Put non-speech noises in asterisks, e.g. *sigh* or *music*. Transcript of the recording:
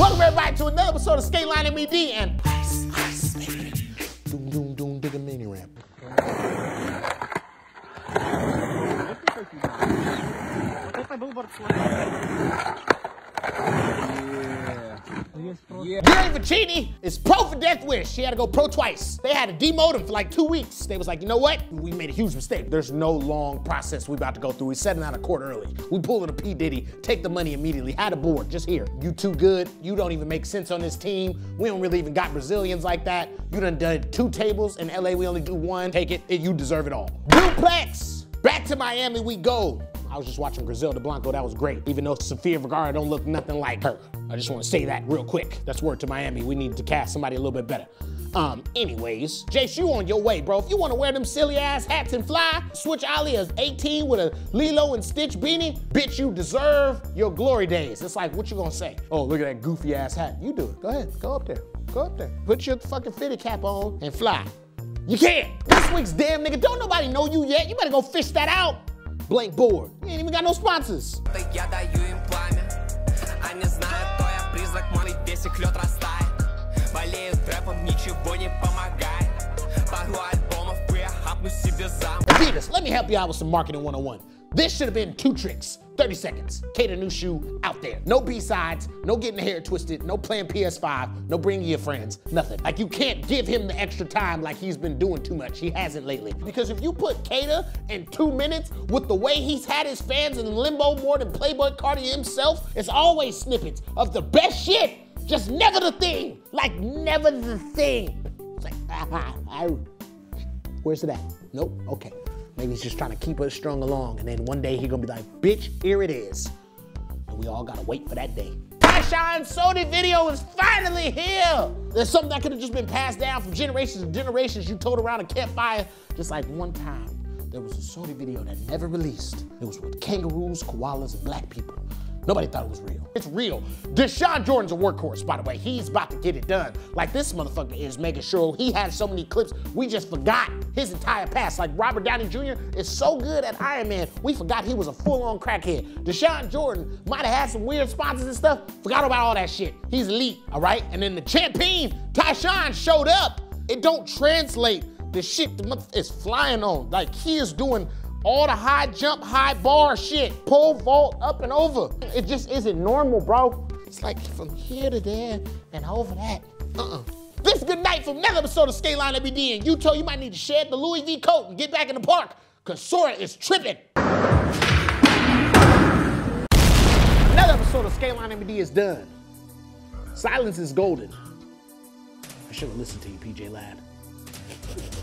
Welcome everybody to another episode of Skateline and Ice Ice Baby. Doom doom doom dig a mini ramp. Yeah. Yuri Facchini is pro for Deathwish. He had to go pro twice. They had to demote him for like two weeks. They was like, you know what? We made a huge mistake. There's no long process we about to go through. We setting out of court early. We pulling a P Diddy. Take the money immediately. Had a board. Just here. You too good. You don't even make sense on this team. We don't really even got Brazilians like that. You done done two tables in LA. We only do one. Take it. You deserve it all. Duplex. Back to Miami we go. I was just watching Griselda Blanco. That was great. Even though Sofia Vergara don't look nothing like her. I just want to say that real quick. That's word to Miami. We need to cast somebody a little bit better. Um, anyways, Jace, you on your way, bro. If you want to wear them silly ass hats and fly, switch Ali as 18 with a Lilo and Stitch beanie, bitch, you deserve your glory days. It's like, what you gonna say? Oh, look at that goofy ass hat. You do it. Go ahead. Go up there. Go up there. Put your fucking fitted cap on and fly. You can't. This week's damn nigga, don't nobody know you yet. You better go fish that out Blank board. You ain't even got no sponsors. Я даю им пламя Они знают, кто я призрак мой Десять лет растает Болеют рэпом, ничего не помогает Пару альбомов бы я хапну себе зам Adidas, let me help you out with some marketing 101. This should have been two tricks, 30 seconds. Kader new shoe out there. No B-sides, no getting the hair twisted, no playing PS5, no bringing your friends, nothing. Like you can't give him the extra time like he's been doing too much. He hasn't lately. Because if you put Kader in two minutes with the way he's had his fans in limbo more than Playboi Carti himself, it's always snippets of the best shit, just never the thing. Like never the thing. It's like, *laughs* I, Where's it at? Nope. Okay. Maybe he's just trying to keep us strung along, and then one day he gonna be like, "Bitch, here it is," and we all gotta wait for that day. Tyshawn SOTY video is finally here. There's something that could have just been passed down from generations and generations. You told around a campfire, just like one time. There was a SOTY video that never released. It was with kangaroos, koalas, and black people. Nobody thought it was real. It's real. Dashawn Jordan's a workhorse, by the way. He's about to get it done. Like this motherfucker is making sure he has so many clips, we just forgot his entire past. Like Robert Downey Jr. is so good at Iron Man, we forgot he was a full-on crackhead. Dashawn Jordan might have had some weird sponsors and stuff, forgot about all that shit. He's elite, all right? And then the champion, Tyshawn, showed up. It don't translate. The shit the is flying on. Like he is doing all the high jump, high bar shit, pole vault, up and over. It just isn't normal, bro. It's like from here to there and over that. Uh-uh. This is good night from another episode of Skateline LBD. And Yuto you might need to shed the Louis V coat and get back in the park, cause Sora is tripping. Another episode of Skateline MD is done. Silence is golden. I should have listened to you, PJ Ladd. *laughs*